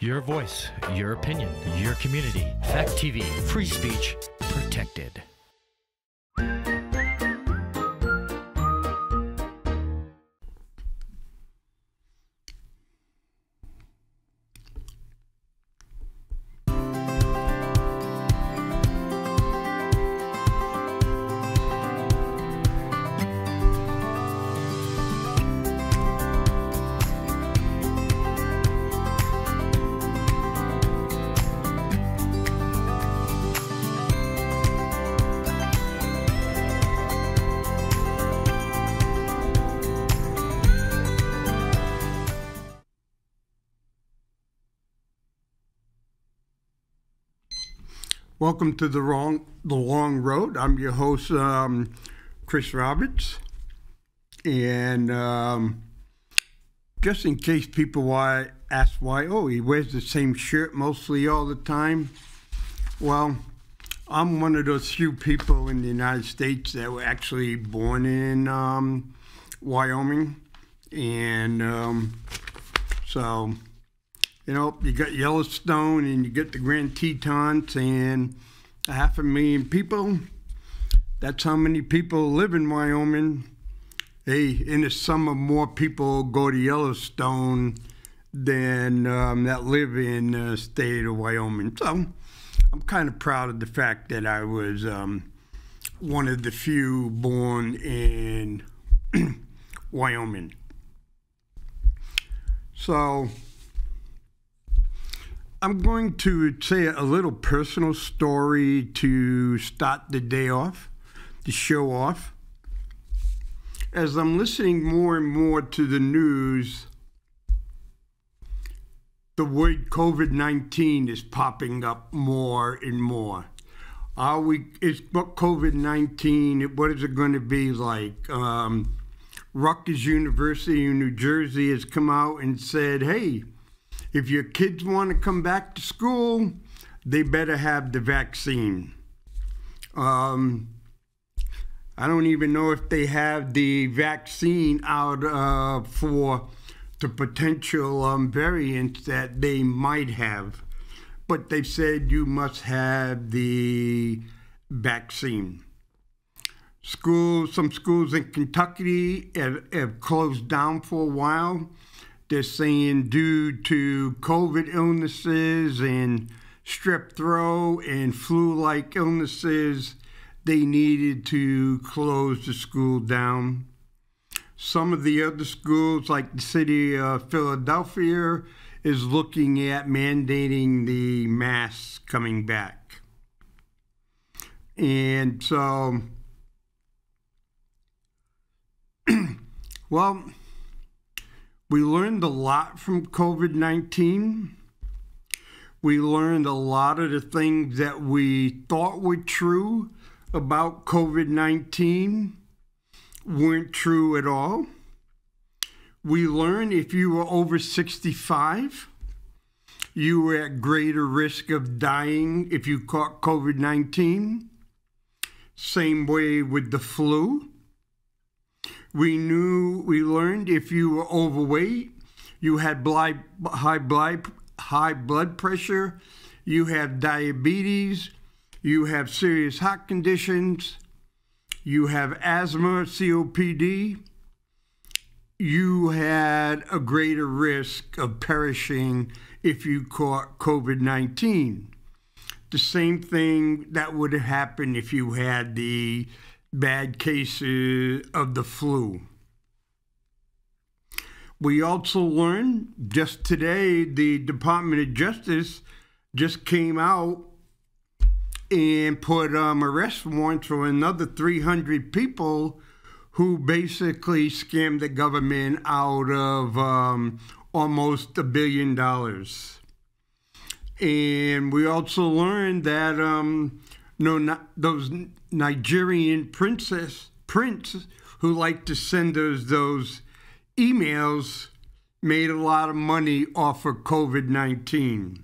Your voice, your opinion, your community. Fact TV, free speech protected. Welcome to the wrong the long road. I'm your host, um, Kris Roberts, and um, just in case people why ask why, oh, he wears the same shirt mostly all the time. Well, I'm one of those few people in the United States that were actually born in um, Wyoming, and um, so you know, you got Yellowstone and you get the Grand Tetons and a half a million people. That's how many people live in Wyoming. Hey, in the summer, more people go to Yellowstone than um, that live in the state of Wyoming. So I'm kind of proud of the fact that I was um, one of the few born in Wyoming. So I'm going to say a little personal story to start the day off, to show off. As I'm listening more and more to the news, the word COVID 19 is popping up more and more. Are we, is COVID 19, what is it going to be like? Um, Rutgers University in New Jersey has come out and said, hey, if your kids want to come back to school, they better have the vaccine. Um, I don't even know if they have the vaccine out uh, for the potential um, variants that they might have. But they said you must have the vaccine. Schools, some schools in Kentucky have, have closed down for a while they're saying due to COVID illnesses and strep throat and flu like illnesses, they needed to close the school down. Some of the other schools, like the city of Philadelphia, is looking at mandating the masks coming back. And so, well, we learned a lot from COVID 19. We learned a lot of the things that we thought were true about COVID 19 weren't true at all. We learned if you were over 65, you were at greater risk of dying if you caught COVID 19. Same way with the flu. We knew, we learned if you were overweight, you had high, blood, high blood pressure, you have diabetes, you have serious heart conditions, you have asthma, COPD, you had a greater risk of perishing if you caught COVID 19. The same thing that would have happened if you had the bad cases of the flu. We also learned just today the Department of Justice just came out and put um, arrest warrants for another 300 people who basically scammed the government out of um, almost a billion dollars. And we also learned that um, no, not those Nigerian princess prince who like to send us those emails made a lot of money off of COVID 19.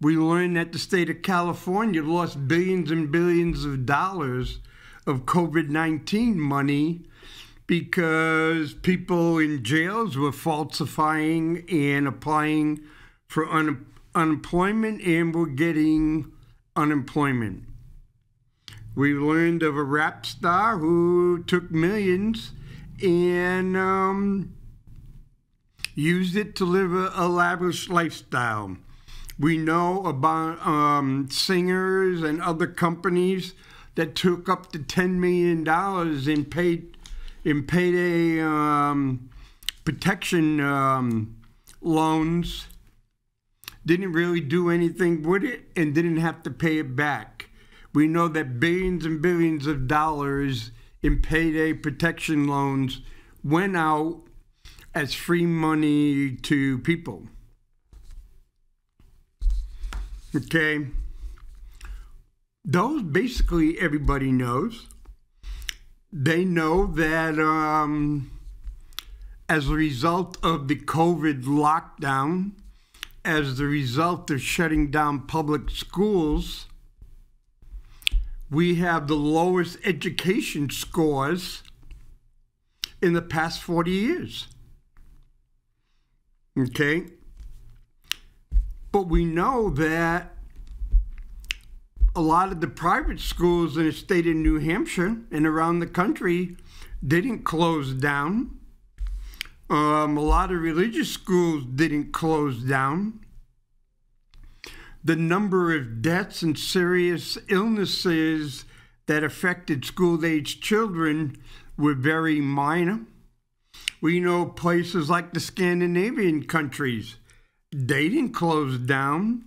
We learned that the state of California lost billions and billions of dollars of COVID 19 money because people in jails were falsifying and applying for un- unemployment and we're getting unemployment. We learned of a rap star who took millions and um, used it to live a, a lavish lifestyle. We know about um, singers and other companies that took up to ten million dollars in paid in payday um, protection um, loans. Didn't really do anything with it and didn't have to pay it back. We know that billions and billions of dollars in payday protection loans went out as free money to people. Okay. Those basically everybody knows. They know that um, as a result of the COVID lockdown, as the result of shutting down public schools, we have the lowest education scores in the past 40 years. Okay? But we know that a lot of the private schools in the state of New Hampshire and around the country didn't close down. Um, a lot of religious schools didn't close down. The number of deaths and serious illnesses that affected school age children were very minor. We know places like the Scandinavian countries, they didn't close down.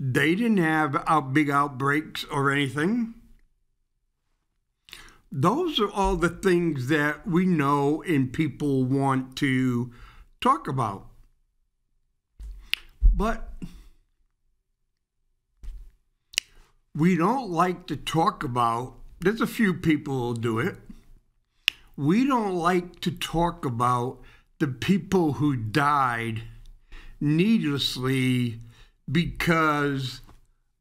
They didn't have out big outbreaks or anything. Those are all the things that we know and people want to talk about. But we don't like to talk about, there's a few people who'll do it. We don't like to talk about the people who died needlessly because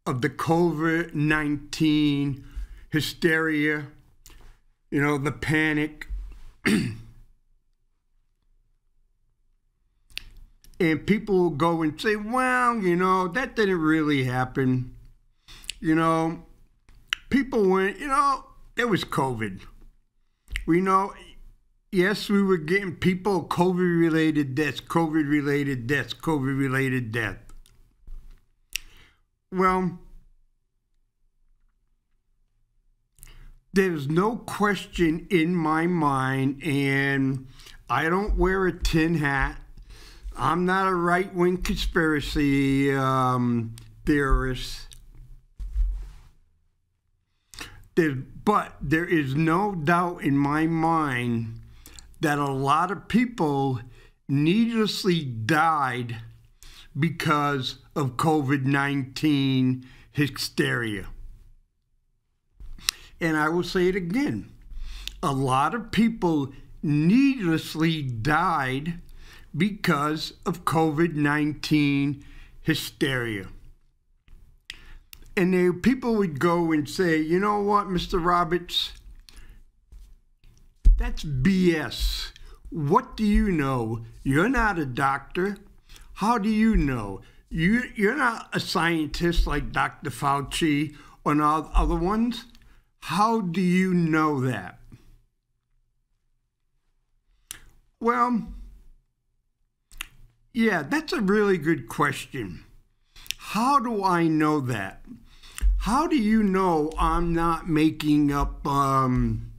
of the COVID 19 hysteria, you know, the panic. and people will go and say, well, you know, that didn't really happen. You know, people went, you know, it was COVID. We know, yes, we were getting people COVID related deaths, COVID related deaths, COVID related death. Well, there's no question in my mind, and I don't wear a tin hat. I'm not a right wing conspiracy um, theorist. But there is no doubt in my mind that a lot of people needlessly died because of COVID 19 hysteria. And I will say it again a lot of people needlessly died because of COVID 19 hysteria. And they, people would go and say, you know what, Mr. Roberts? That's BS. What do you know? You're not a doctor. How do you know? You, you're not a scientist like Dr. Fauci or other ones. How do you know that? Well, yeah, that's a really good question. How do I know that? How do you know I'm not making up um,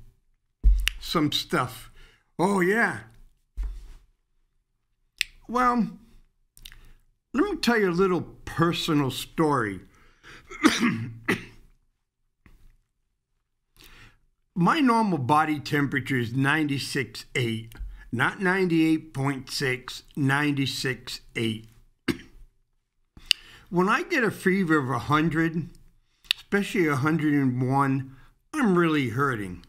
some stuff? Oh, yeah. Well, let me tell you a little personal story. My normal body temperature is 96.8, not 98.6, 96.8. when I get a fever of 100, especially 101, I'm really hurting.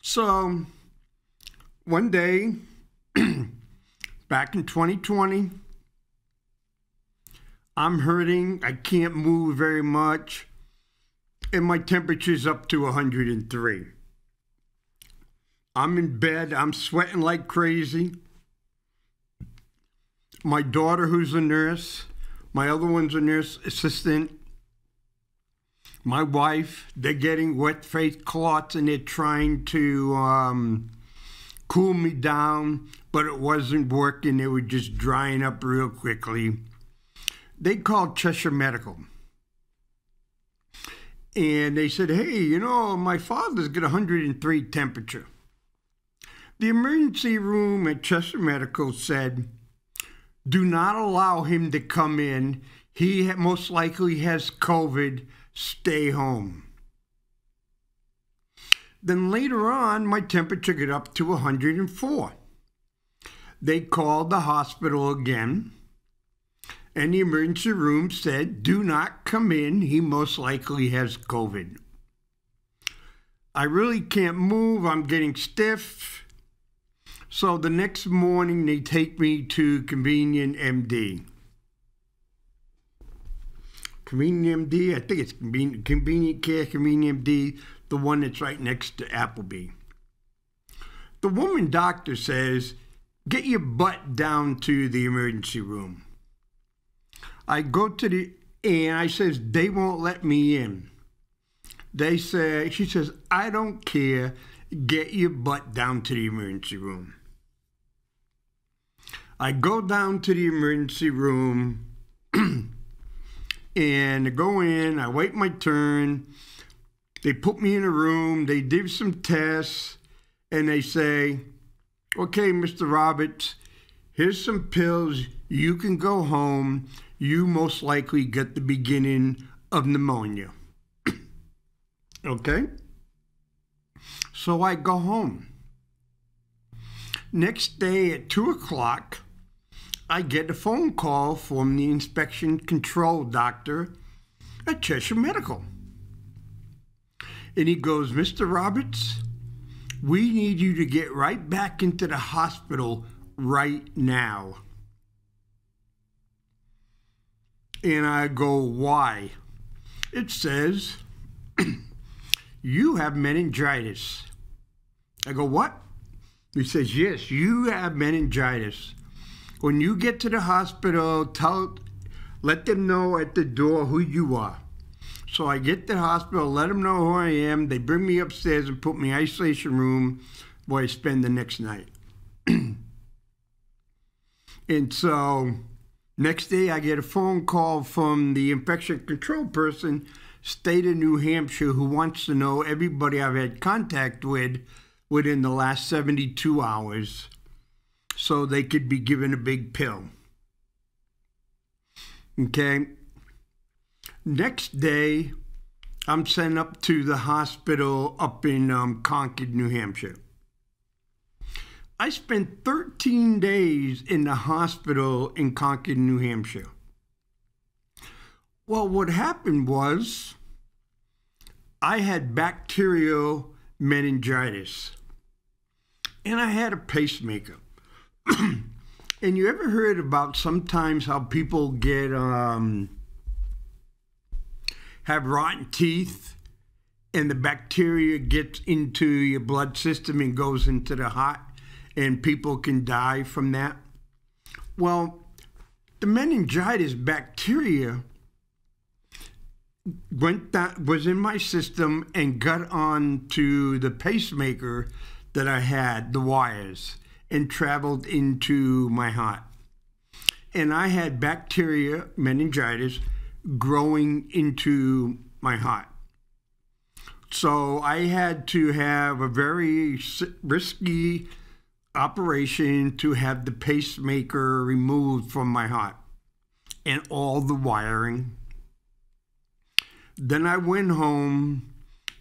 So, one day, back in 2020. I'm hurting. I can't move very much. And my temperature's up to 103. I'm in bed. I'm sweating like crazy. my daughter, who's a nurse, my other one's a nurse assistant, my wife, they're getting wet face clots and they're trying to um, cool me down, but it wasn't working. They were just drying up real quickly. They called Cheshire Medical. And they said, hey, you know, my father's got 103 temperature. The emergency room at Cheshire Medical said, do not allow him to come in. He most likely has COVID stay home. Then later on, my temperature got up to 104. They called the hospital again, and the emergency room said, Do not come in. He most likely has COVID. I really can't move. I'm getting stiff. So the next morning, they take me to Convenient MD. Convenient MD. I think it's convenient, convenient Care, Convenient MD, the one that's right next to Appleby. The woman doctor says, Get your butt down to the emergency room. I go to the and I says they won't let me in. They say she says I don't care. Get your butt down to the emergency room. I go down to the emergency room and go in, I wait my turn. They put me in a room, they did some tests, and they say, okay, Mr. Roberts, here's some pills. You can go home. You most likely get the beginning of pneumonia. okay? So I go home. Next day at 2 o'clock, I get a phone call from the infection control doctor at Cheshire Medical. And he goes, Mr. Roberts, we need you to get right back into the hospital right now. And I go, why? It says, you have meningitis. I go, what? He says, yes, you have meningitis. When you get to the hospital, tell, let them know at the door who you are. So I get to the hospital, let them know who I am. They bring me upstairs and put me in isolation room where I spend the next night. and so next day I get a phone call from the infection control person, state of New Hampshire, who wants to know everybody I've had contact with within the last 72 hours so they could be given a big pill. Okay. Next day, I'm sent up to the hospital up in um, Concord, New Hampshire. I spent 13 days in the hospital in Concord, New Hampshire. Well, what happened was I had bacterial meningitis and I had a pacemaker. and you ever heard about sometimes how people get um, have rotten teeth and the bacteria gets into your blood system and goes into the heart and people can die from that? Well, the meningitis bacteria went that was in my system and got on to the pacemaker that I had, the wires and traveled into my heart. And I had bacteria, meningitis, growing into my heart. So I had to have a very risky operation to have the pacemaker removed from my heart and all the wiring. Then I went home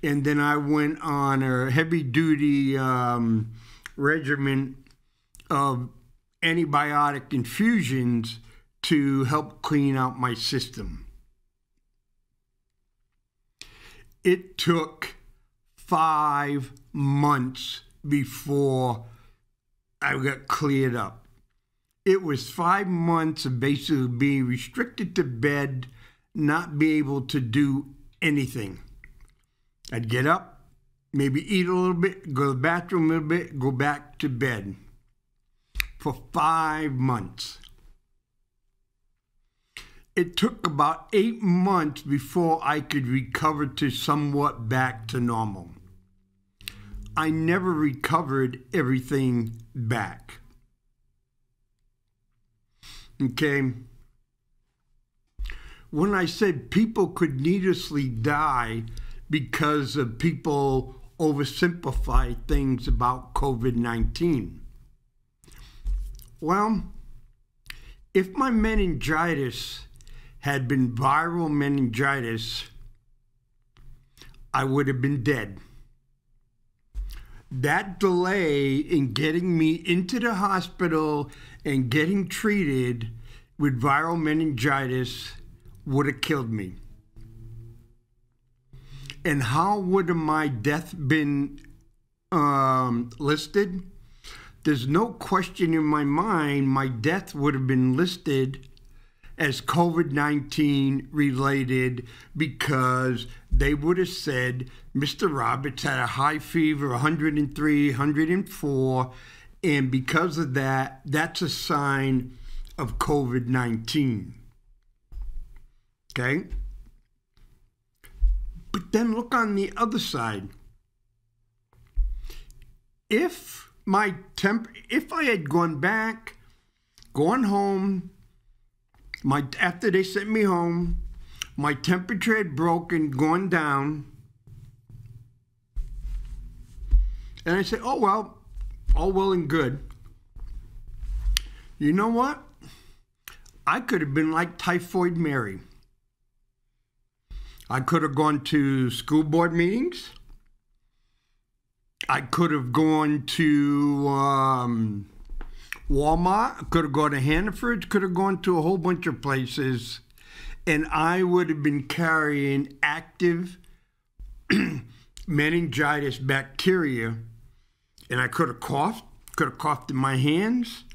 and then I went on a heavy duty um, regimen of antibiotic infusions to help clean out my system. It took five months before I got cleared up. It was five months of basically being restricted to bed, not be able to do anything. I'd get up, maybe eat a little bit, go to the bathroom a little bit, go back to bed for five months. it took about eight months before I could recover to somewhat back to normal. I never recovered everything back. Okay. When I said people could needlessly die because of people oversimplify things about COVID 19. Well, if my meningitis had been viral meningitis, I would have been dead. That delay in getting me into the hospital and getting treated with viral meningitis would have killed me. And how would my death been um, listed? There's no question in my mind my death would have been listed as COVID 19 related because they would have said Mr. Roberts had a high fever, 103, 104, and because of that, that's a sign of COVID 19. Okay? But then look on the other side. If my temp, if I had gone back, gone home, my after they sent me home, my temperature had broken, gone down, and I said, "Oh well, all well and good." You know what? I could have been like Typhoid Mary. I could have gone to school board meetings. I could have gone to um, Walmart, could have gone to Hannaford, could have gone to a whole bunch of places, and I would have been carrying active meningitis bacteria, and I could have coughed, could have coughed in my hands,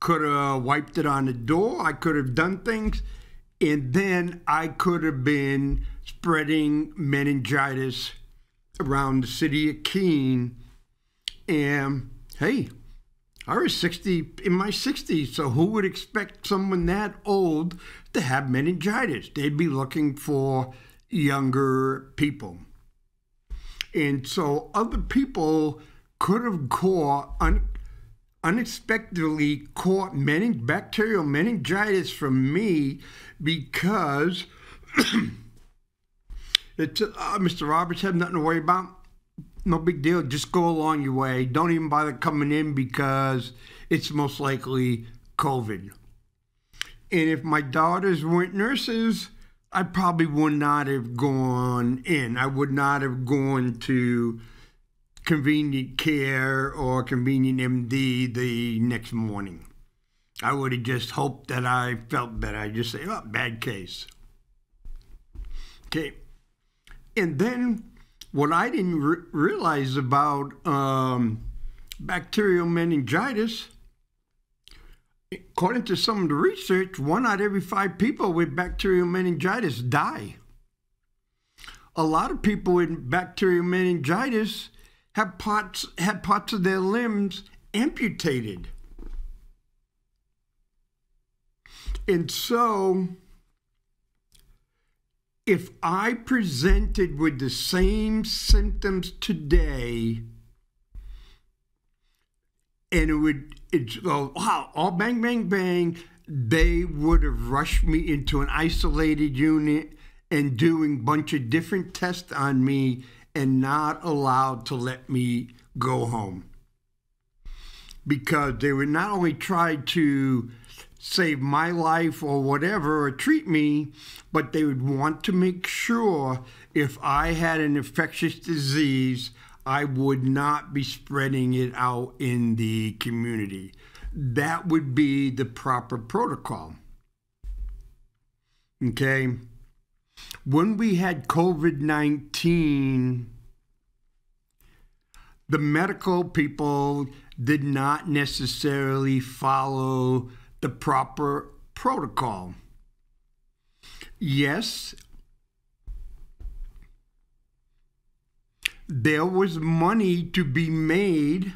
could have wiped it on the door, I could have done things, and then I could have been spreading meningitis around the city of Keene. And hey, I was 60 in my 60s, so who would expect someone that old to have meningitis? They'd be looking for younger people. And so other people could have caught un, unexpectedly caught mening, bacterial meningitis from me because uh, Mr. Roberts have nothing to worry about no big deal. Just go along your way. Don't even bother coming in because it's most likely COVID. And if my daughters weren't nurses, I probably would not have gone in. I would not have gone to convenient care or convenient MD the next morning. I would have just hoped that I felt better. I just say, oh, bad case. Okay. And then what I didn't re- realize about um, bacterial meningitis, according to some of the research, one out of every five people with bacterial meningitis die. A lot of people with bacterial meningitis have parts have parts of their limbs amputated. And so if I presented with the same symptoms today, and it would it's go wow all bang bang bang they would have rushed me into an isolated unit and doing bunch of different tests on me and not allowed to let me go home. Because they would not only try to save my life or whatever or treat me, but they would want to make sure if I had an infectious disease, I would not be spreading it out in the community. That would be the proper protocol. Okay. When we had COVID 19, the medical people did not necessarily follow the proper protocol. Yes, there was money to be made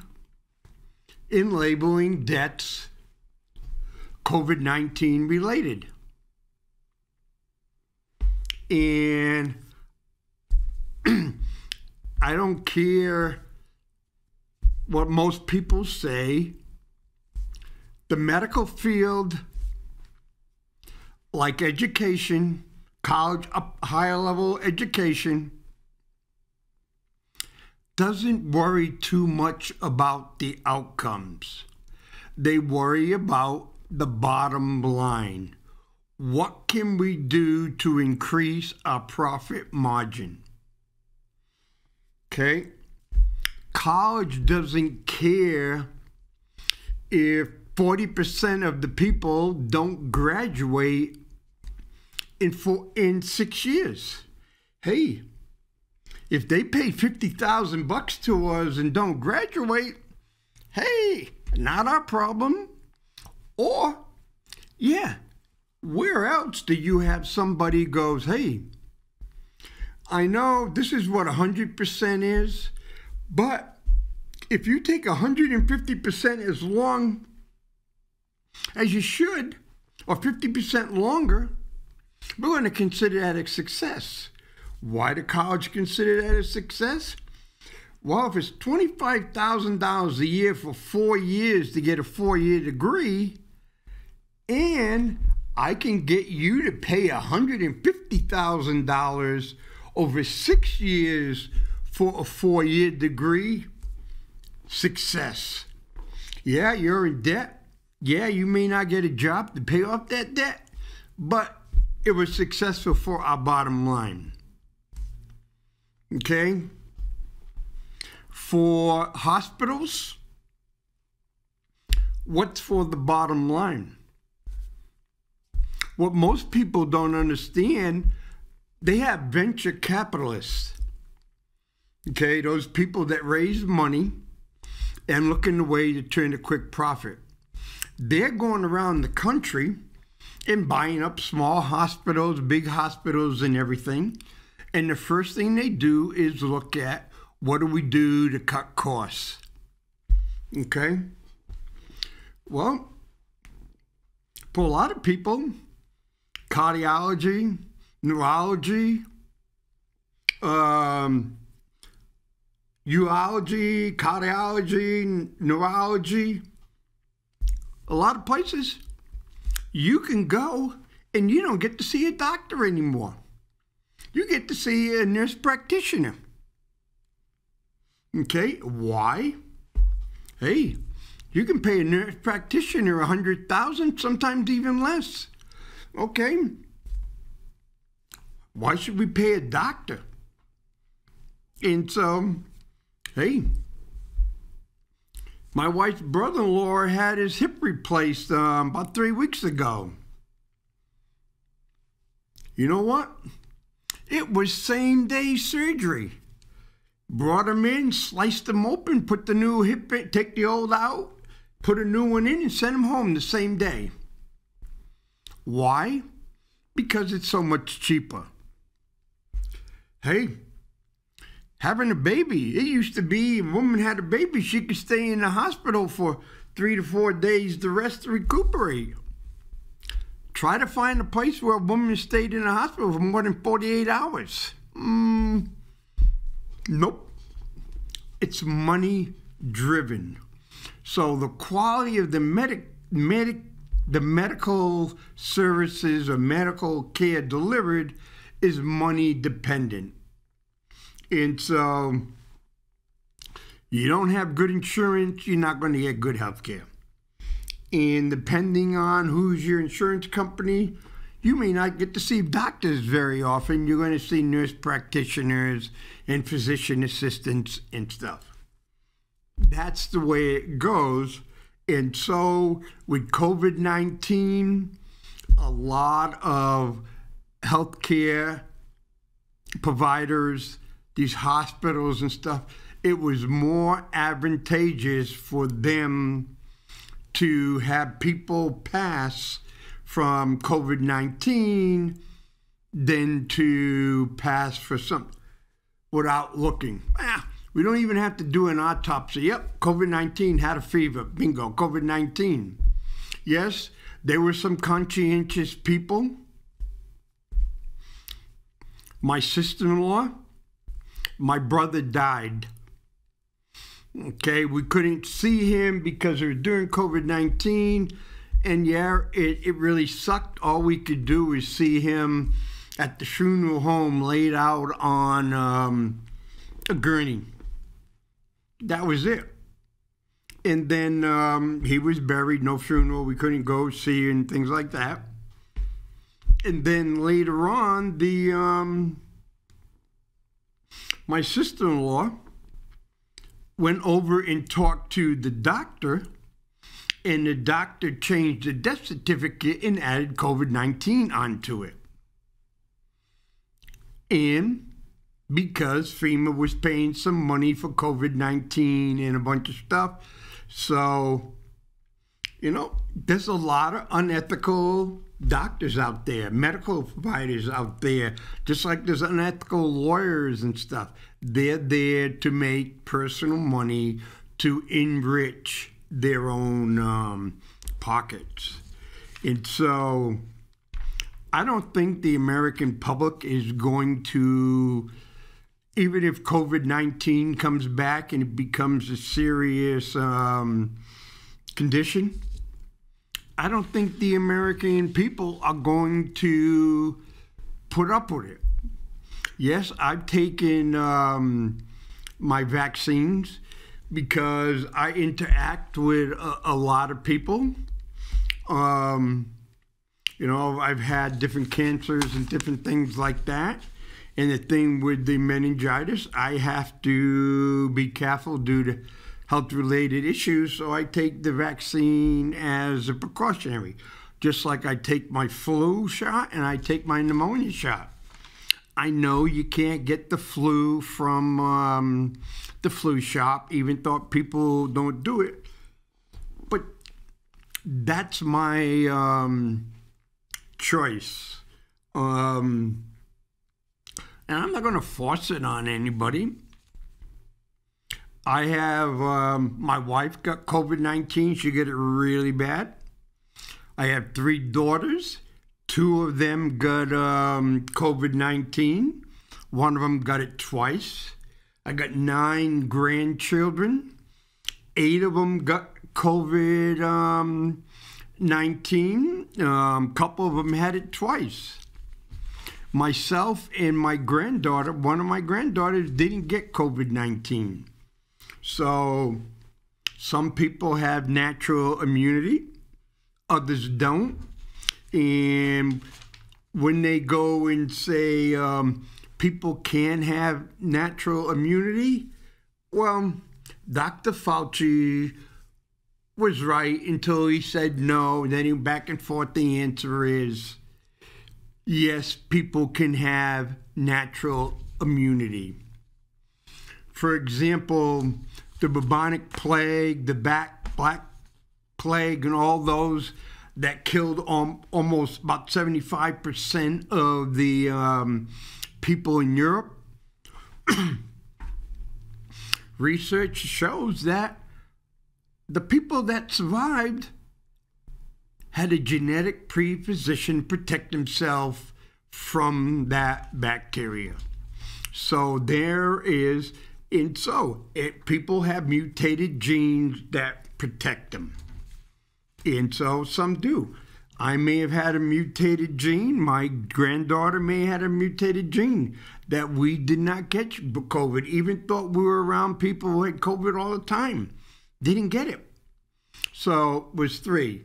in labeling debts COVID 19 related. And I don't care what most people say. The medical field, like education, college, up higher level education, doesn't worry too much about the outcomes. They worry about the bottom line. What can we do to increase our profit margin? Okay? College doesn't care if 40% of the people don't graduate in four, in 6 years. Hey, if they pay 50,000 bucks to us and don't graduate, hey, not our problem. Or, yeah, where else do you have somebody goes, hey, I know this is what 100% is, but if you take 150% as long as you should, or 50% longer, we're going to consider that a success. Why do college consider that a success? Well, if it's $25,000 a year for four years to get a four year degree, and I can get you to pay $150,000 over six years for a four year degree, success. Yeah, you're in debt. Yeah, you may not get a job to pay off that debt, but it was successful for our bottom line. Okay? For hospitals, what's for the bottom line? What most people don't understand, they have venture capitalists. Okay, those people that raise money and look in the way to turn a quick profit. They're going around the country and buying up small hospitals, big hospitals, and everything and the first thing they do is look at what do we do to cut costs? Okay? Well, for a lot of people, cardiology, neurology, um, urology, cardiology, neurology, a lot of places you can go and you don't get to see a doctor anymore you get to see a nurse practitioner. Okay, why? Hey, you can pay a nurse practitioner a hundred thousand, sometimes even less. Okay. Why should we pay a doctor? And so, hey, my wife's brother-in-law had his hip replaced um, about three weeks ago. You know what? It was same day surgery. Brought him in, sliced him open, put the new hip in, take the old out, put a new one in, and sent him home the same day. Why? Because it's so much cheaper. Hey, having a baby, it used to be a woman had a baby, she could stay in the hospital for three to four days, the rest to recuperate. Try to find a place where a woman stayed in a hospital for more than 48 hours. Mm, nope. It's money driven. So the quality of the medic, medic, the medical services or medical care delivered is money dependent. And so you don't have good insurance, you're not going to get good health care. And depending on who's your insurance company, you may not get to see doctors very often. You're going to see nurse practitioners and physician assistants and stuff. That's the way it goes. And so, with COVID 19, a lot of healthcare providers, these hospitals and stuff, it was more advantageous for them to have people pass from COVID 19 than to pass for something without looking. Ah, we don't even have to do an autopsy. Yep, COVID 19 had a fever. Bingo, COVID 19. Yes, there were some conscientious people my sister in law, my brother died. Okay, we couldn't see him because it was during COVID 19. And yeah, it, it really sucked. All we could do was see him at the funeral home laid out on um, a gurney. That was it. And then um, he was buried, no funeral. We couldn't go see and things like that. And then later on, the um, my sister-in-law went over and talked to the doctor, and the doctor changed the death certificate and added COVID 19 onto it. And because FEMA was paying some money for COVID 19 and a bunch of stuff. So, you know, there's a lot of unethical doctors out there, medical providers out there, just like there's unethical lawyers and stuff. They're there to make personal money to enrich their own um, pockets. And so I don't think the American public is going to, even if COVID 19 comes back and it becomes a serious um, condition, I don't think the American people are going to put up with it. Yes, I've taken um, my vaccines because I interact with a, a lot of people. Um, you know, I've had different cancers and different things like that. And the thing with the meningitis, I have to be careful due to health related issues, so I take the vaccine as a precautionary, just like I take my flu shot and I take my pneumonia shot. I know you can't get the flu from um, the flu shop, even though people don't do it. But that's my um, choice. Um, and I'm not going to force it on anybody. I have um, my wife got COVID 19. She got it really bad. I have three daughters. Two of them got um, COVID 19. One of them got it twice. I got nine grandchildren. Eight of them got COVID um, 19. A um, couple of them had it twice. Myself and my granddaughter, one of my granddaughters didn't get COVID 19. So some people have natural immunity, others don't. And when they go and say um, people can have natural immunity, well, Dr. Fauci was right until he said no. And then he back and forth. The answer is yes, people can have natural immunity. For example, the bubonic plague, the back, black plague, and all those that killed um, almost about 75% of the um, people in Europe. Research shows that the people that survived had a genetic predisposition to protect themselves from that bacteria. So there is and so it, people have mutated genes that protect them. And so some do. I may have had a mutated gene. My granddaughter may have had a mutated gene that we did not catch COVID, even though we were around people who had COVID all the time. Didn't get it. So it was three.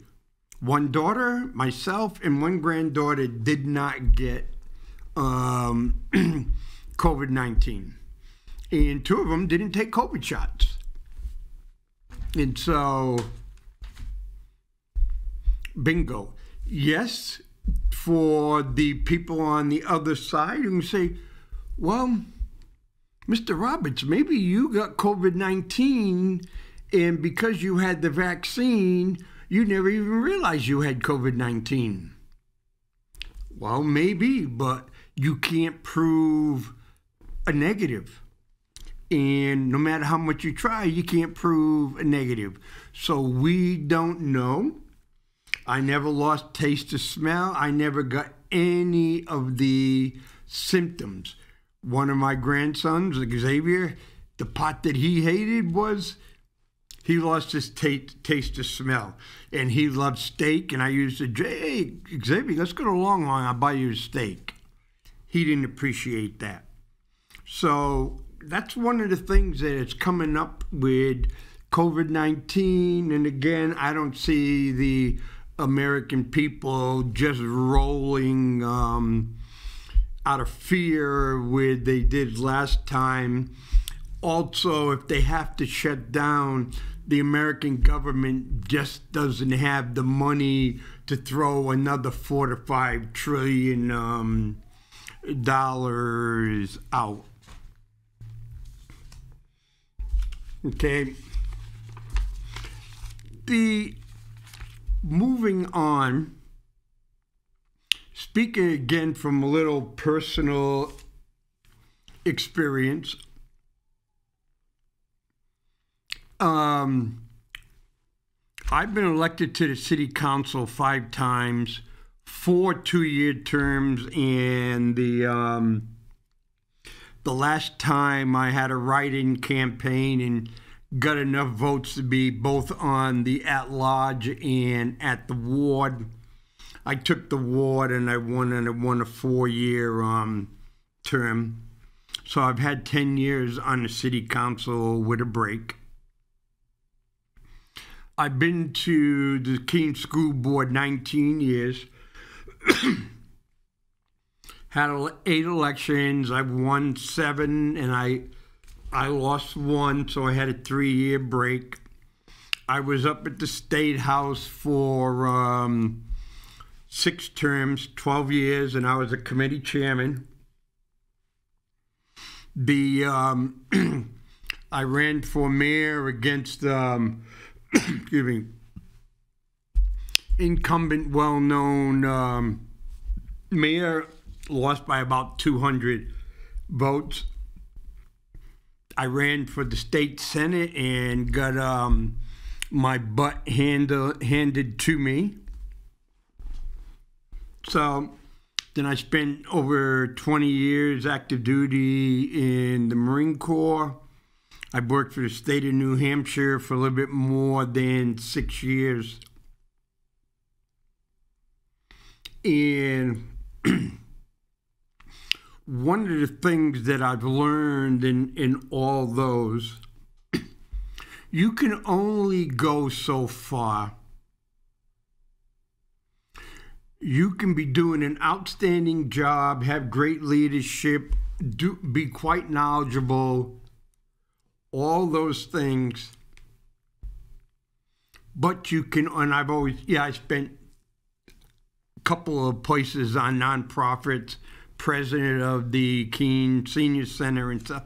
One daughter, myself, and one granddaughter did not get um, COVID 19 and two of them didn't take COVID shots. And so, bingo. Yes, for the people on the other side who say, well, Mr. Roberts, maybe you got COVID 19, and because you had the vaccine, you never even realized you had COVID 19. Well, maybe, but you can't prove a negative. And no matter how much you try, you can't prove a negative. So we don't know. I never lost taste or smell. I never got any of the symptoms. One of my grandsons, Xavier, the pot that he hated was he lost his taste, taste of smell. And he loved steak. And I used to, hey, Xavier, let's go to Longhorn. I'll buy you a steak. He didn't appreciate that. So that's one of the things that is coming up with COVID 19. And again, I don't see the American people just rolling um, out of fear with they did last time. Also, if they have to shut down, the American government just doesn't have the money to throw another four to five trillion um, dollars out. Okay. The moving on, speaking again from a little personal experience, um, I've been elected to the city council five times, four two-year terms, and the um, the last time I had a write-in campaign and got enough votes to be both on the at-large and at the ward. I took the ward and I won and I won a four-year um, term. So I've had 10 years on the city council with a break. I've been to the Keene School Board 19 years. Had eight elections. I've won seven, and I I lost one, so I had a three year break. I was up at the state house for um, six terms, 12 years, and I was a committee chairman. The um, I ran for mayor against um, excuse me incumbent, well known um, mayor lost by about 200 votes. I ran for the state senate and got um, my butt handed handed to me. So then I spent over 20 years active duty in the Marine Corps. I worked for the state of New Hampshire for a little bit more than six years. And one of the things that I've learned in, in all those, you can only go so far. You can be doing an outstanding job, have great leadership, do, be quite knowledgeable, all those things. But you can, and I've always, yeah, I spent a couple of places on nonprofits president of the Keene Senior Center and stuff,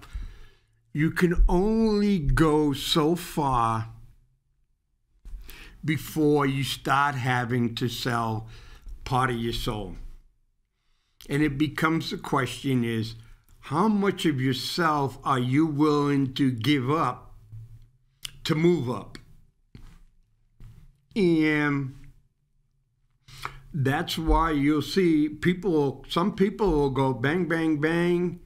you can only go so far before you start having to sell part of your soul. And it becomes the question is how much of yourself are you willing to give up to move up? And that's why you'll see people, some people will go bang, bang, bang,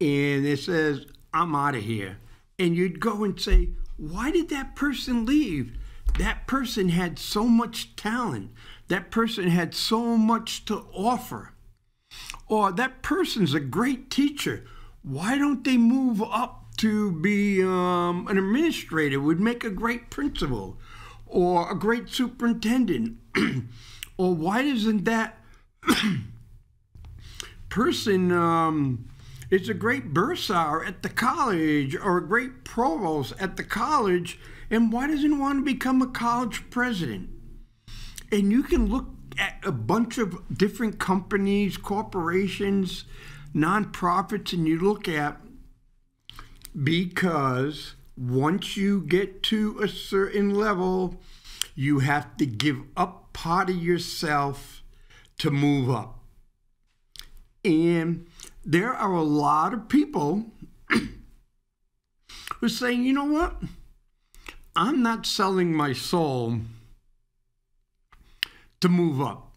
and it says, I'm out of here. And you'd go and say, why did that person leave? That person had so much talent. That person had so much to offer. Or that person's a great teacher. Why don't they move up to be um, an administrator? Would make a great principal or a great superintendent. or why isn't that person um, is a great bursar at the college or a great provost at the college and why doesn't want to become a college president? And you can look at a bunch of different companies corporations nonprofits and you look at because once you get to a certain level you have to give up part of yourself to move up. And there are a lot of people who saying, you know what? I'm not selling my soul to move up.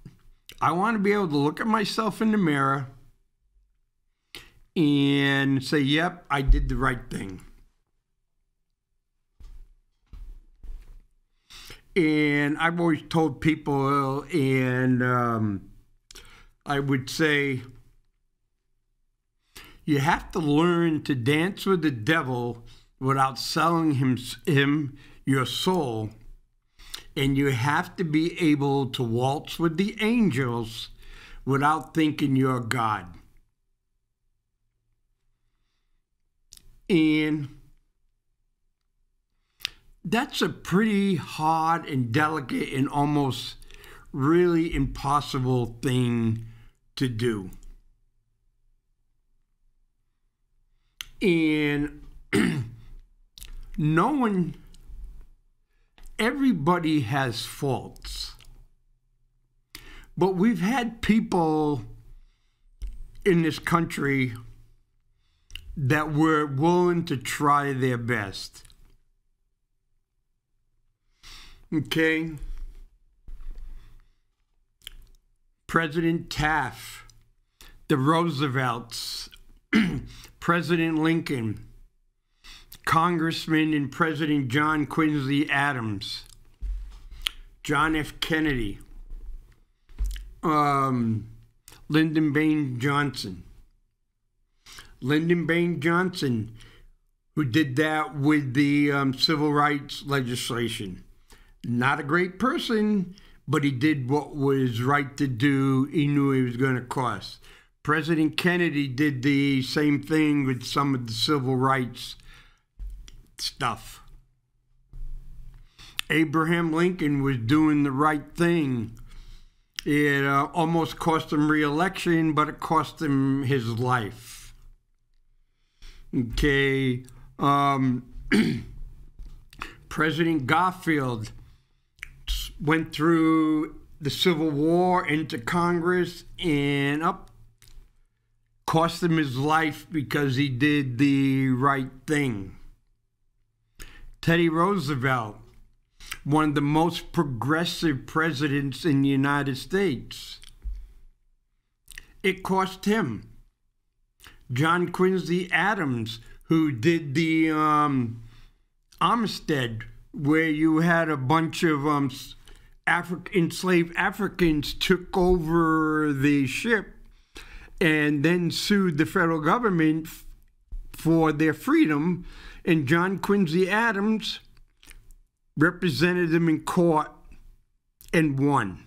I want to be able to look at myself in the mirror and say, yep, I did the right thing. And I've always told people, and um, I would say, you have to learn to dance with the devil without selling him, him your soul. And you have to be able to waltz with the angels without thinking you're God. And that's a pretty hard and delicate and almost really impossible thing to do. And no one, everybody has faults. But we've had people in this country that were willing to try their best. Okay? President Taft, the Roosevelts, President Lincoln, Congressman and President John Quincy Adams, John F. Kennedy, um, Lyndon Baines Johnson. Lyndon Baines Johnson, who did that with the um, civil rights legislation. Not a great person, but he did what was right to do. He knew it was going to cost. President Kennedy did the same thing with some of the civil rights stuff. Abraham Lincoln was doing the right thing. It uh, almost cost him reelection, but it cost him his life. Okay. Um, President Garfield went through the Civil War into Congress and up cost him his life because he did the right thing. Teddy Roosevelt, one of the most progressive presidents in the United States. It cost him. John Quincy Adams, who did the um, Amistad, where you had a bunch of um, Afri- enslaved Africans took over the ship and then sued the federal government f- for their freedom. And John Quincy Adams represented them in court and won.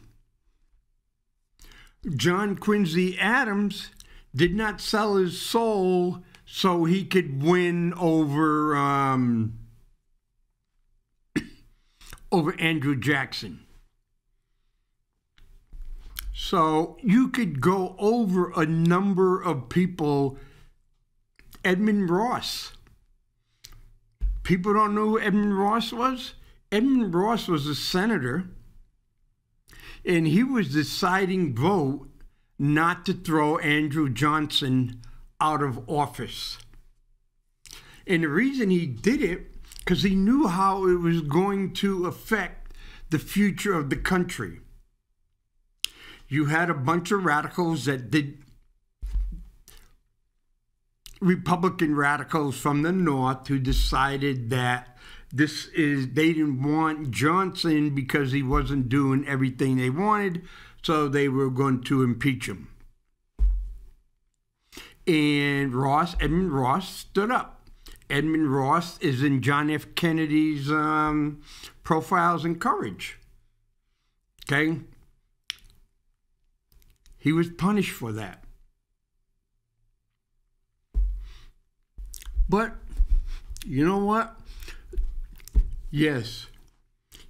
John Quincy Adams did not sell his soul so he could win over um, over Andrew Jackson. So you could go over a number of people. Edmund Ross. People don't know who Edmund Ross was? Edmund Ross was a senator, and he was deciding vote not to throw Andrew Johnson out of office. And the reason he did it, because he knew how it was going to affect the future of the country you had a bunch of radicals that did Republican radicals from the North who decided that this is they didn't want Johnson because he wasn't doing everything they wanted, so they were going to impeach him. And Ross, Edmund Ross, stood up. Edmund Ross is in John F. Kennedy's um, profiles in courage. Okay, he was punished for that. But you know what? Yes,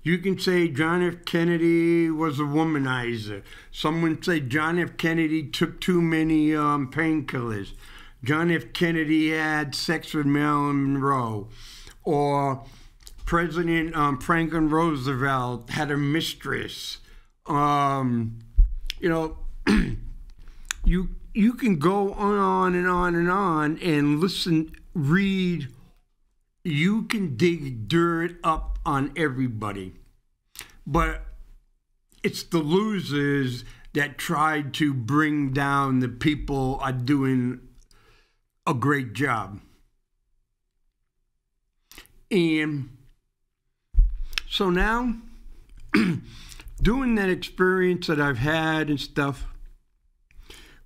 you can say John F. Kennedy was a womanizer. Someone say John F. Kennedy took too many um, painkillers. John F. Kennedy had sex with Marilyn Monroe. Or President um, Franklin Roosevelt had a mistress. Um, you know, you you can go on and on and on and listen, read. You can dig dirt up on everybody, but it's the losers that tried to bring down the people are doing a great job. And so now, doing that experience that I've had and stuff,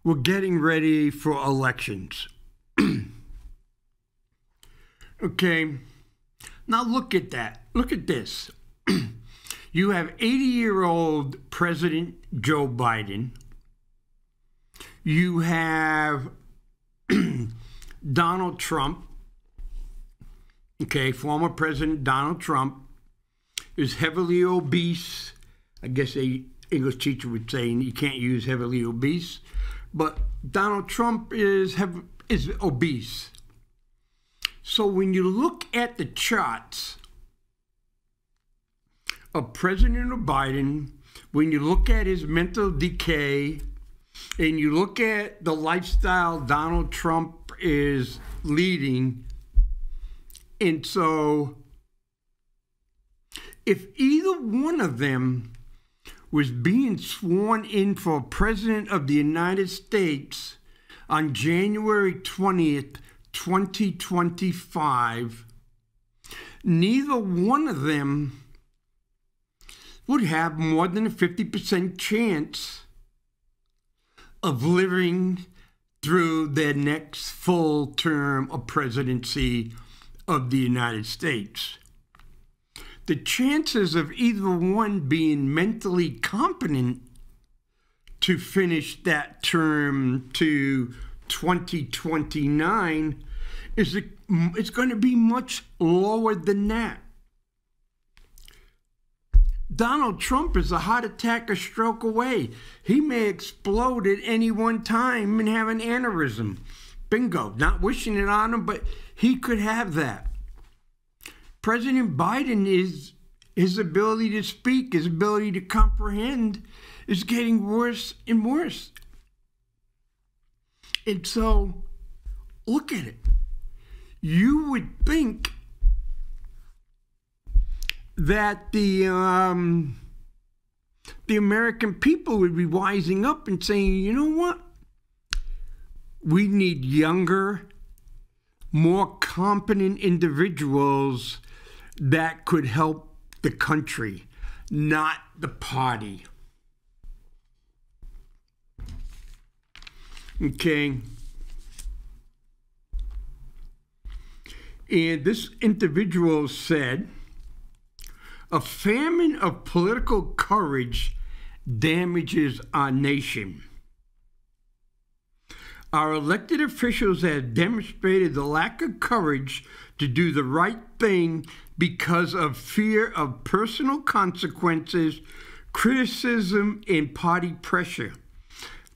we're getting ready for elections. okay, now look at that. Look at this. you have 80 year old President Joe Biden. You have Donald Trump, okay, former President Donald Trump, is heavily obese. I guess a English teacher would say you can't use heavily obese, but Donald Trump is have, is obese. So when you look at the charts of President Biden, when you look at his mental decay, and you look at the lifestyle Donald Trump is leading, and so if either one of them was being sworn in for president of the United States on January 20th, 2025, neither one of them would have more than a 50% chance of living through their next full term of presidency of the United States. The chances of either one being mentally competent to finish that term to 2029 is it's going to be much lower than that. Donald Trump is a heart attack or stroke away. He may explode at any one time and have an aneurysm. Bingo. Not wishing it on him, but he could have that. President Biden is his ability to speak, his ability to comprehend is getting worse and worse. And so look at it. You would think that the um, the American people would be wising up and saying, you know what? We need younger, more competent individuals that could help the country, not the party. Okay. And this individual said, a famine of political courage damages our nation. Our elected officials have demonstrated the lack of courage to do the right thing because of fear of personal consequences, criticism, and party pressure.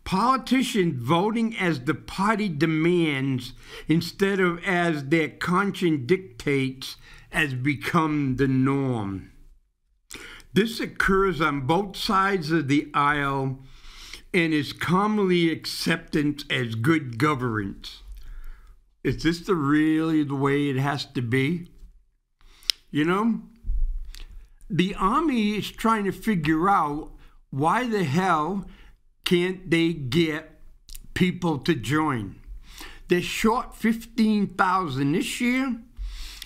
Politicians voting as the party demands instead of as their conscience dictates has become the norm. This occurs on both sides of the aisle and is commonly accepted as good governance. Is this the really the way it has to be? You know, the army is trying to figure out why the hell can't they get people to join? They're short 15,000 this year.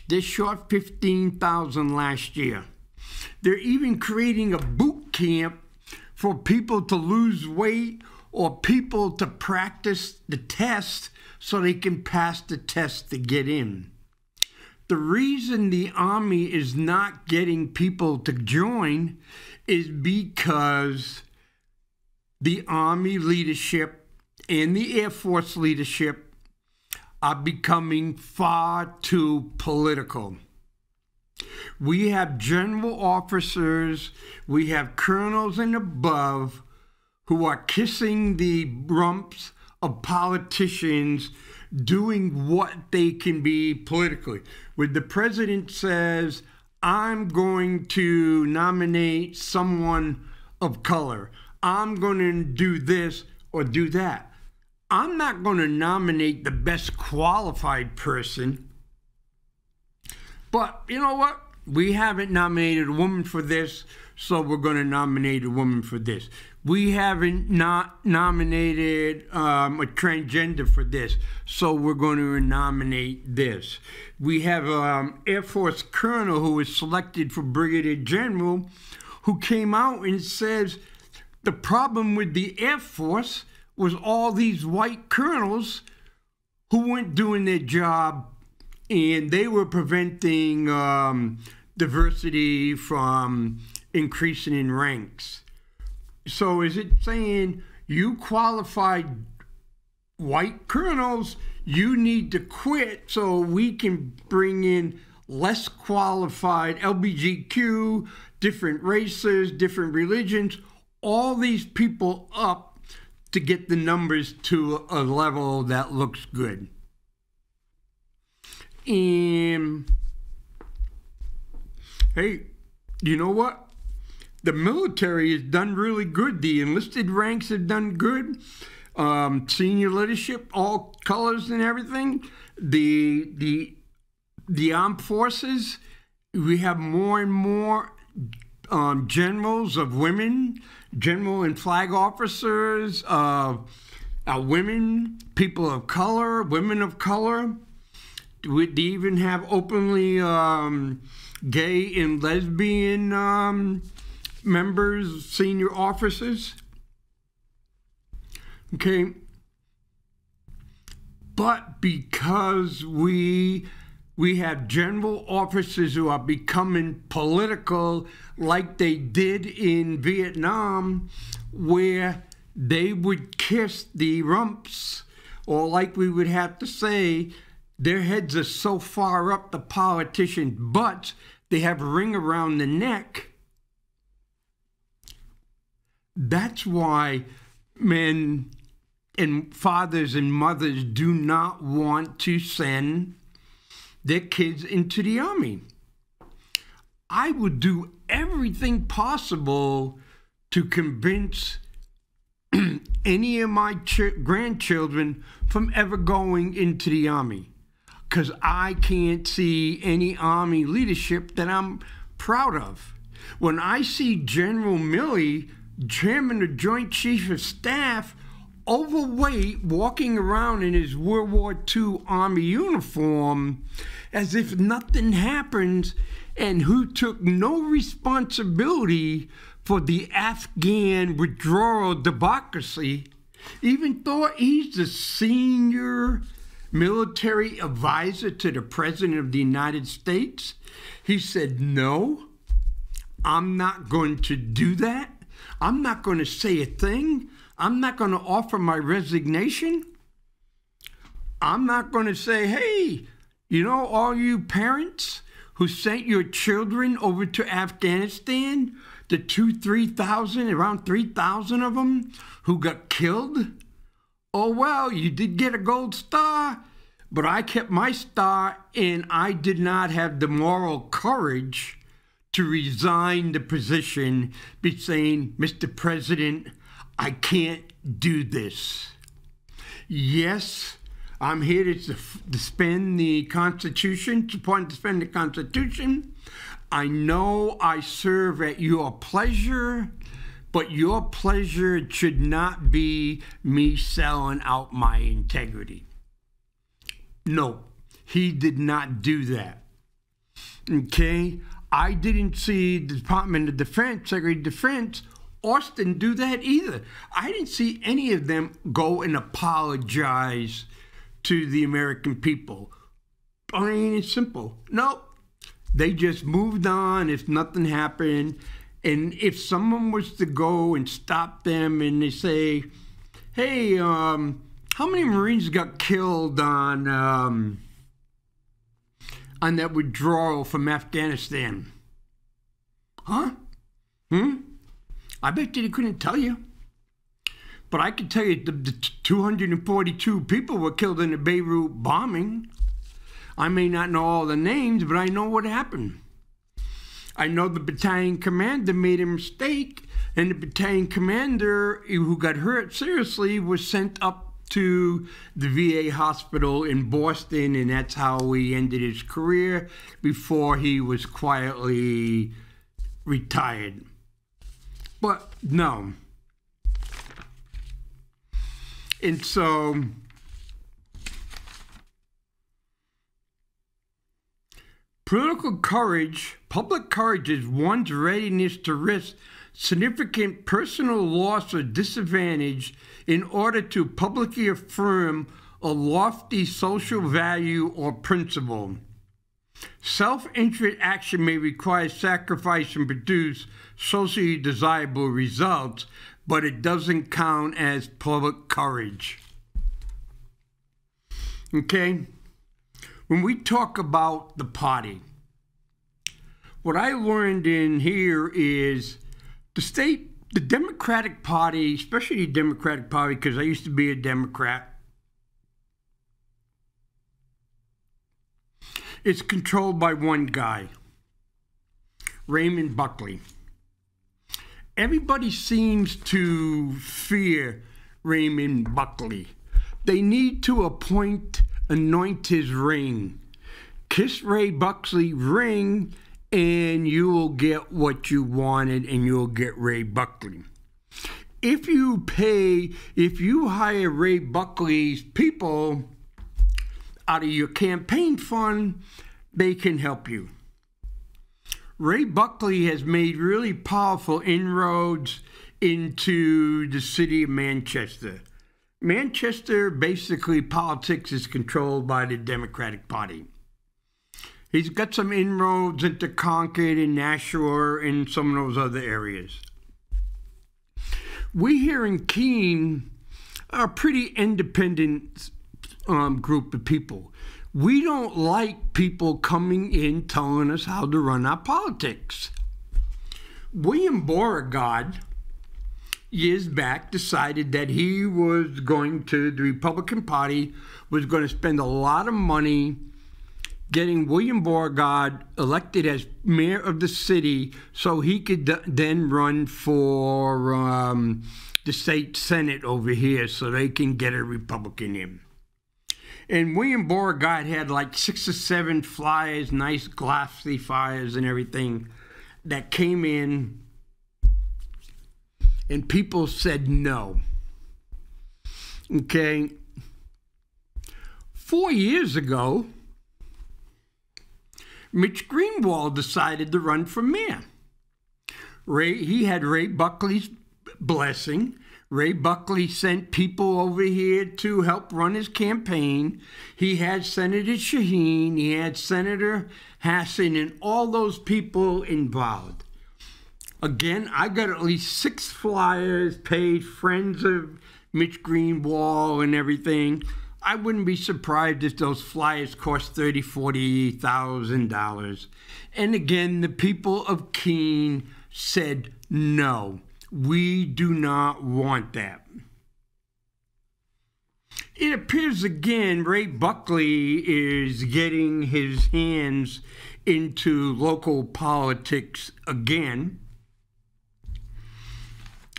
They're short 15,000 last year. They're even creating a boot camp for people to lose weight or people to practice the test so they can pass the test to get in. The reason the Army is not getting people to join is because the Army leadership and the Air Force leadership are becoming far too political. We have general officers, we have colonels and above who are kissing the rumps of politicians doing what they can be politically. When the president says, I'm going to nominate someone of color, I'm going to do this or do that. I'm not going to nominate the best qualified person. But you know what? We haven't nominated a woman for this, so we're going to nominate a woman for this. We haven't not nominated um, a transgender for this, so we're going to nominate this. We have an um, Air Force colonel who was selected for brigadier general, who came out and says the problem with the Air Force was all these white colonels who weren't doing their job, and they were preventing um, diversity from increasing in ranks. So is it saying you qualified white colonels, you need to quit so we can bring in less qualified LBGQ, different races, different religions, all these people up to get the numbers to a level that looks good. And hey, you know what? the military has done really good. The enlisted ranks have done good. Um, senior leadership, all colors and everything. The the the armed forces, we have more and more um, generals of women, general and flag officers, uh, uh, women, people of color, women of color. We they even have openly um, gay and lesbian um, members, senior officers. Okay. But because we we have general officers who are becoming political like they did in Vietnam, where they would kiss the rumps, or like we would have to say, their heads are so far up the politician's butts, they have a ring around the neck that's why men and fathers and mothers do not want to send their kids into the army. I would do everything possible to convince any of my ch- grandchildren from ever going into the army because I can't see any army leadership that I'm proud of. When I see General Milley chairman of Joint Chief of Staff, overweight, walking around in his World War II Army uniform as if nothing happened, and who took no responsibility for the Afghan withdrawal democracy, even though he's the senior military advisor to the President of the United States, he said, No, I'm not going to do that. I'm not going to say a thing. I'm not going to offer my resignation. I'm not going to say, hey, you know, all you parents who sent your children over to Afghanistan, the two, 3,000, around 3,000 of them who got killed. Oh, well, you did get a gold star, but I kept my star and I did not have the moral courage to resign the position, be saying, Mr. President, I can't do this. Yes, I'm here to defend the Constitution, to point defend the Constitution. I know I serve at your pleasure, but your pleasure should not be me selling out my integrity. No, he did not do that. Okay? I didn't see the Department of Defense, Secretary of Defense, Austin do that either. I didn't see any of them go and apologize to the American people. Plain and simple. Nope. They just moved on if nothing happened. And if someone was to go and stop them and they say, hey, um, how many Marines got killed on um, on that withdrawal from Afghanistan. Huh? Hmm? I bet you they couldn't tell you. But I can tell you the, the 242 people were killed in the Beirut bombing. I may not know all the names, but I know what happened. I know the battalion commander made a mistake, and the battalion commander who got hurt seriously was sent up to the VA hospital in Boston, and that's how he ended his career before he was quietly retired. But no. And so political courage, public courage is one's readiness to risk significant personal loss or disadvantage in order to publicly affirm a lofty social value or principle. Self interest action may require sacrifice and produce socially desirable results, but it doesn't count as public courage. Okay? When we talk about the party, what I learned in here is the state, the Democratic Party, especially the Democratic Party, because I used to be a Democrat, it's controlled by one guy, Raymond Buckley. Everybody seems to fear Raymond Buckley. They need to appoint, anoint his ring. Kiss Ray Buckley ring, and you will get what you wanted, and you'll get Ray Buckley. If you pay, if you hire Ray Buckley's people out of your campaign fund, they can help you. Ray Buckley has made really powerful inroads into the city of Manchester. Manchester, basically, politics is controlled by the Democratic Party. He's got some inroads into Concord and Nashua and some of those other areas. We here in Keene are a pretty independent um, group of people we don't like people coming in telling us how to run our politics. William Beauregard, years back, decided that he was going to, the Republican Party was going to spend a lot of money getting William Beauregard elected as mayor of the city so he could then run for um, the state senate over here so they can get a Republican in. And William Beauregard had like six or seven flyers, nice glossy flyers and everything that came in, and people said no. Okay. Four years ago, Mitch Greenwald decided to run for mayor. Ray, he had Ray Buckley's blessing. Ray Buckley sent people over here to help run his campaign. He had Senator Shaheen, he had Senator Hassan, and all those people involved. Again, I got at least six flyers, paid friends of Mitch Greenwald and everything. I wouldn't be surprised if those flyers cost thirty, forty thousand dollars. And again, the people of Keene said no. We do not want that. It appears again Ray Buckley is getting his hands into local politics again.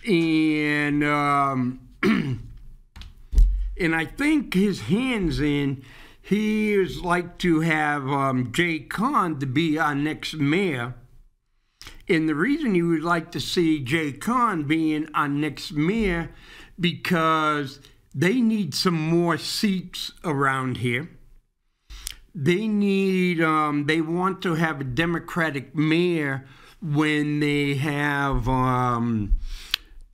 And um, and I think his hands in he is like to have um, Jay Kahn to be our next mayor and the reason you would like to see Jay Kahn being our next mayor because they need some more seats around here. They need, um, they want to have a Democratic mayor when they have um,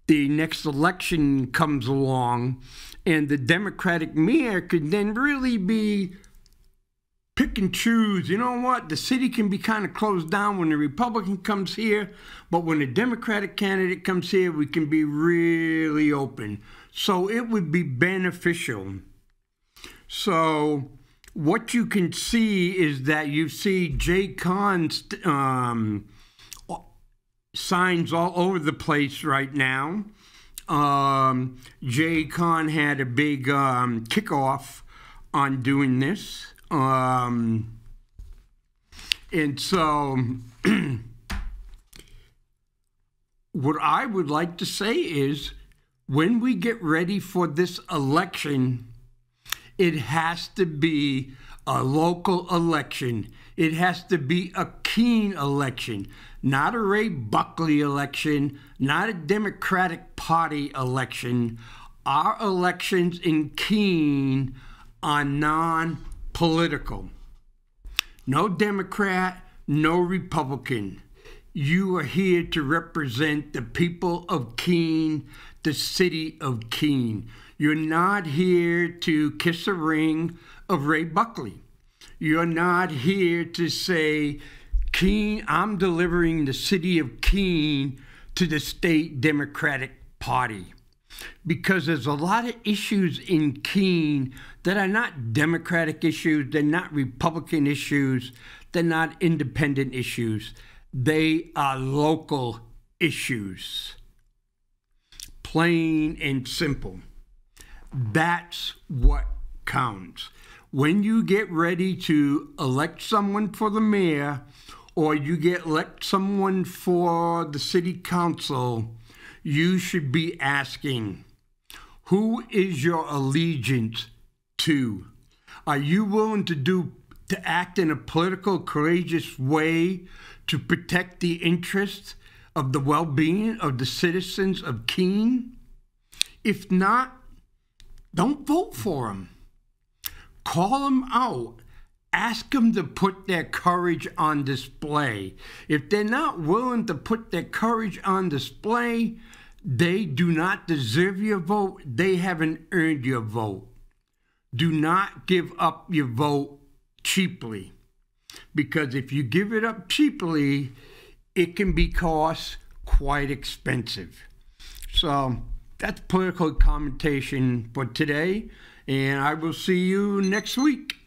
the next election comes along, and the Democratic mayor could then really be pick and choose. You know what? The city can be kind of closed down when the Republican comes here, but when a Democratic candidate comes here, we can be really open. So it would be beneficial. So what you can see is that you see Jay Kahn's um, signs all over the place right now. Um, Jay Kahn had a big um, kickoff on doing this. Um, and so, what I would like to say is when we get ready for this election, it has to be a local election. It has to be a Keene election, not a Ray Buckley election, not a Democratic Party election. Our elections in Keene are non political. No Democrat, no Republican. You are here to represent the people of Keene, the city of Keene. You're not here to kiss a ring of Ray Buckley. You're not here to say, Keene, I'm delivering the city of Keene to the state Democratic Party. Because there's a lot of issues in Keene that are not Democratic issues, they're not Republican issues, they're not independent issues. They are local issues. Plain and simple. That's what counts. When you get ready to elect someone for the mayor or you get elect someone for the city council, you should be asking, who is your allegiance to? Are you willing to do to act in a political courageous way to protect the interests of the well-being of the citizens of Keene? If not, don't vote for them. Call them out. Ask them to put their courage on display. If they're not willing to put their courage on display, they do not deserve your vote. They haven't earned your vote. Do not give up your vote cheaply. Because if you give it up cheaply, it can be cost quite expensive. So that's political commentation for today, and I will see you next week.